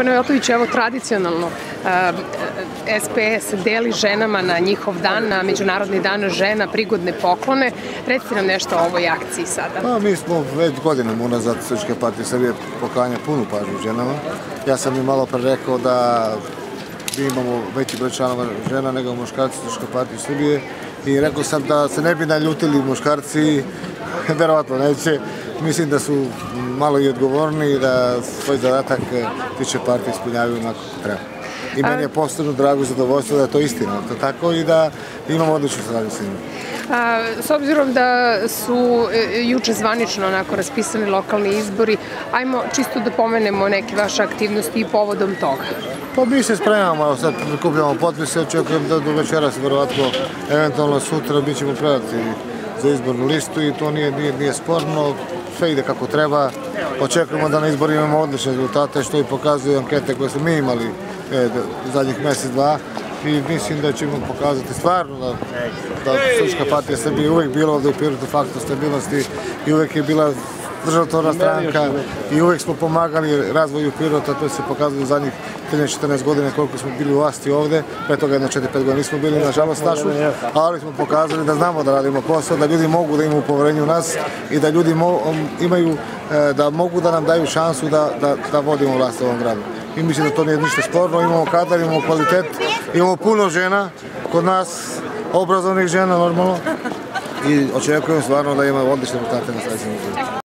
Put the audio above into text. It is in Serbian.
Pane Veltović, evo tradicionalno SPS deli ženama na njihov dan, na Međunarodni dan žena, prigodne poklone. Recite nam nešto o ovoj akciji sada. Pa, mi smo već godinama unazad Srpske partije Srbije poklanja punu pažnju ženama. Ja sam im malo pre rekao da mi imamo veći broj članova žena nego muškarci Srpske partije Srbije i rekao sam da se ne bi naljutili muškarci, verovatno neće, mislim da su malo i odgovorni i da svoj zadatak eh, tiče partije ispunjavaju onako treba. I meni je posebno drago zadovoljstvo da je to istina, to tako i da imamo odličnu saradnju s njima. A, s obzirom da su e, juče zvanično onako raspisani lokalni izbori, ajmo čisto da pomenemo neke vaše aktivnosti i povodom toga. Pa mi se spremamo, sad prikupljamo potpise, očekujem da do večeras, verovatno, eventualno sutra, mi ćemo predati za izbornu listu i to nije, nije, nije sporno, sve ide kako treba. Očekujemo da na izbori imamo odlične rezultate, što i pokazuju ankete koje smo mi imali e, zadnjih mesec, dva. I mislim da ćemo pokazati stvarno da, da Srpska partija Srbije uvek bila ovde u Pirotu faktor stabilnosti i uvek je bila državotvorna stranka i uvek smo pomagali razvoju Pirota, to se pokazalo u zadnjih 13-14 godina koliko smo bili u vlasti ovde, pre toga jedno 4-5 godina nismo bili, nažalost, našu, ali smo pokazali da znamo da radimo posao, da ljudi mogu da imaju poverenje u nas i da ljudi um, imaju, e, da mogu da nam daju šansu da, da, da vodimo vlast u ovom gradu. I mislim da to nije ništa sporno, imamo kadar, imamo kvalitet, imamo puno žena kod nas, obrazovnih žena normalno i očekujem stvarno da ima odlične rezultate na sledećem.